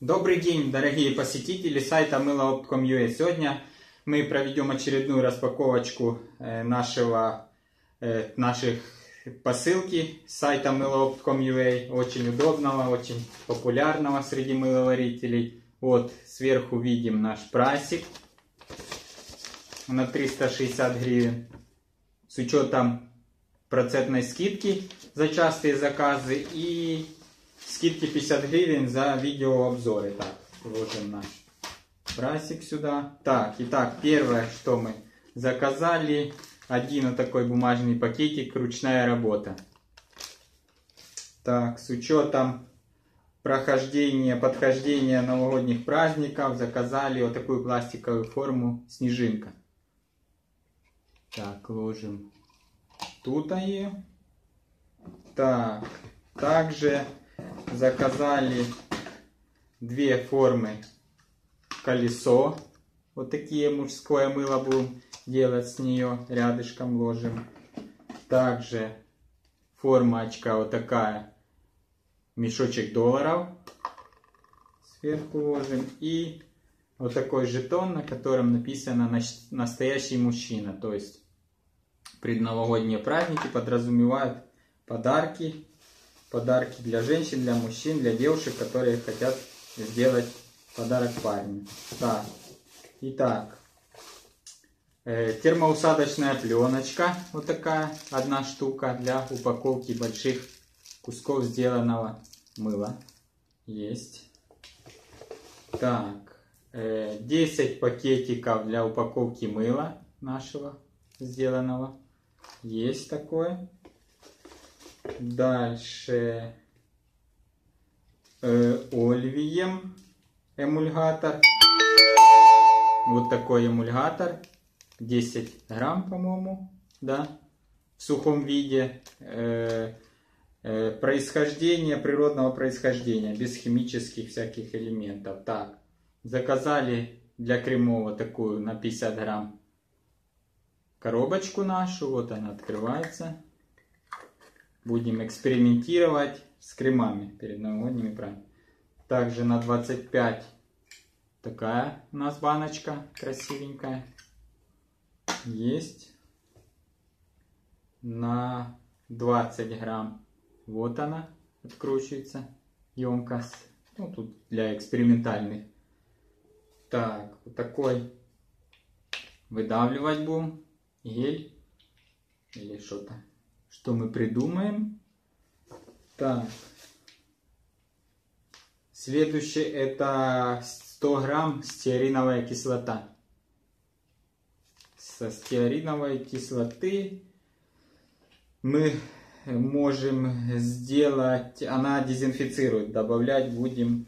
Добрый день, дорогие посетители сайта мылооптcom.ua. Сегодня мы проведем очередную распаковочку э, нашего, э, наших посылки с сайта мылооптcom.ua. Очень удобного, очень популярного среди мыловарителей. Вот сверху видим наш прайсик на 360 гривен. С учетом процентной скидки за частые заказы и скидки 50 гривен за видеообзоры. Так, вложим наш прайсик сюда. Так, итак, первое, что мы заказали, один вот такой бумажный пакетик, ручная работа. Так, с учетом прохождения, подхождения новогодних праздников заказали вот такую пластиковую форму снежинка. Так, ложим тут ее. Так, также заказали две формы колесо. Вот такие мужское мыло будем делать с нее. Рядышком ложим. Также формочка вот такая. Мешочек долларов. Сверху ложим. И вот такой жетон, на котором написано «Настоящий мужчина». То есть предновогодние праздники подразумевают подарки подарки для женщин, для мужчин, для девушек, которые хотят сделать подарок парню. Так, итак, э, термоусадочная пленочка, вот такая, одна штука для упаковки больших кусков сделанного мыла. Есть. Так, э, 10 пакетиков для упаковки мыла нашего сделанного. Есть такое. Дальше э, Ольвием эмульгатор. Вот такой эмульгатор. 10 грамм, по-моему, да, в сухом виде. Э, э, происхождение, природного происхождения, без химических всяких элементов. Так, заказали для кремова такую на 50 грамм коробочку нашу. Вот она открывается будем экспериментировать с кремами перед новогодними праздниками. Также на 25 такая у нас баночка красивенькая. Есть. На 20 грамм. Вот она откручивается. Емкость. Ну, тут для экспериментальных. Так, вот такой выдавливать будем. Гель. Или что-то что мы придумаем. Так. Следующее это 100 грамм стеариновая кислота. Со стеариновой кислоты мы можем сделать, она дезинфицирует, добавлять будем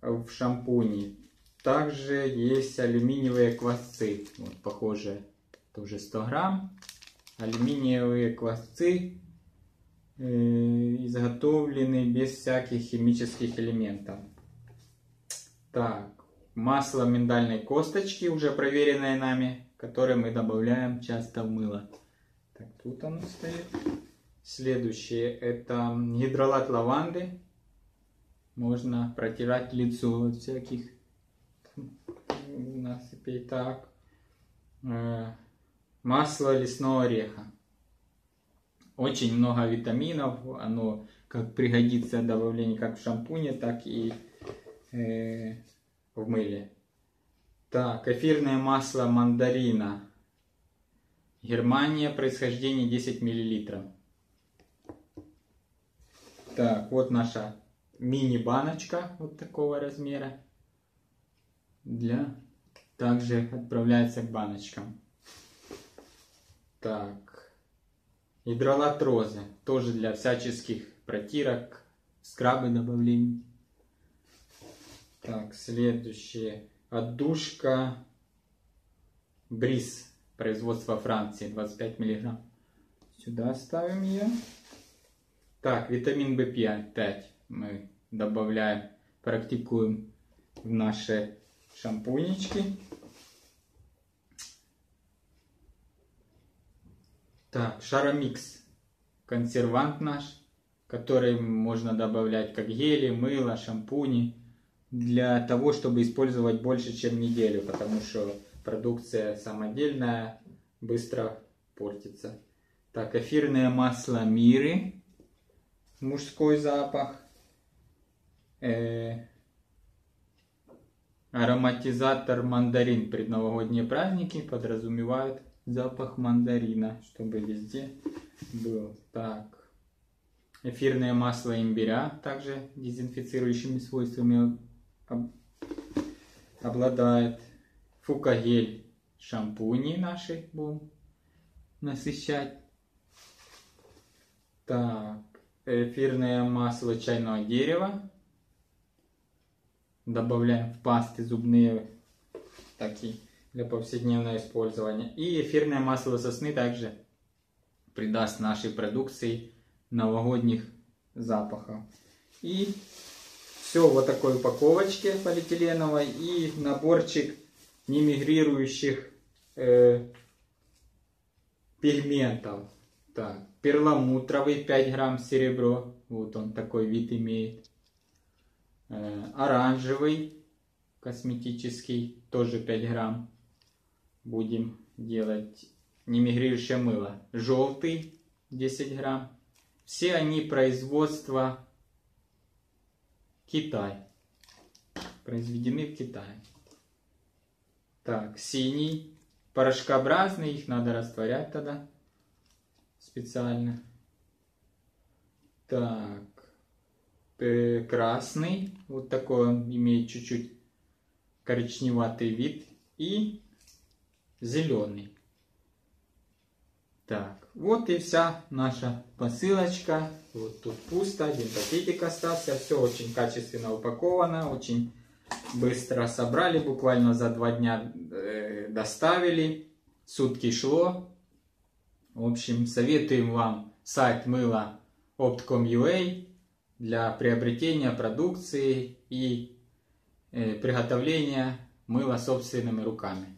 в шампуне. Также есть алюминиевые квасцы, вот похоже, тоже 100 грамм алюминиевые э, изготовлены без всяких химических элементов. Так, масло миндальной косточки, уже проверенное нами, которое мы добавляем часто в мыло. Так, тут оно стоит. Следующее это гидролат лаванды. Можно протирать лицо от всяких насыпей. Так. Масло лесного ореха. Очень много витаминов. Оно как пригодится добавление как в шампуне, так и э, в мыле. Так, эфирное масло мандарина. Германия, происхождение 10 мл. Так, вот наша мини-баночка вот такого размера. Для также отправляется к баночкам. Так. Гидролат розы. Тоже для всяческих протирок. Скрабы добавлений. Так, следующее. Отдушка Бриз. Производство Франции. 25 миллиграмм. Сюда ставим ее. Так, витамин В5 мы добавляем, практикуем в наши шампунечки. Так, шаромикс. Консервант наш. который можно добавлять как гели, мыло, шампуни, для того, чтобы использовать больше, чем неделю, потому что продукция самодельная быстро портится. Так, эфирное масло Миры, мужской запах. Э, ароматизатор мандарин. Предновогодние праздники подразумевают запах мандарина, чтобы везде был. Так, эфирное масло имбиря, также дезинфицирующими свойствами обладает. Фукагель шампуни наши будем насыщать. Так, эфирное масло чайного дерева. Добавляем в пасты зубные такие для повседневного использования. И эфирное масло сосны также придаст нашей продукции новогодних запахов. И все вот такой упаковочке полиэтиленовой и наборчик немигрирующих э, пигментов. Так, перламутровый 5 грамм серебро. Вот он такой вид имеет. Э, оранжевый косметический тоже 5 грамм. Будем делать немигрирующее мыло. Желтый 10 грамм. Все они производства Китай. Произведены в Китае. Так, синий, порошкообразный, их надо растворять тогда специально. Так, э, красный, вот такой он имеет чуть-чуть коричневатый вид. И зеленый. Так, вот и вся наша посылочка. Вот тут пусто, один пакетик остался. Все очень качественно упаковано, очень быстро собрали. Буквально за два дня э, доставили. Сутки шло. В общем, советуем вам сайт мыла opt.com.ua для приобретения продукции и э, приготовления мыла собственными руками.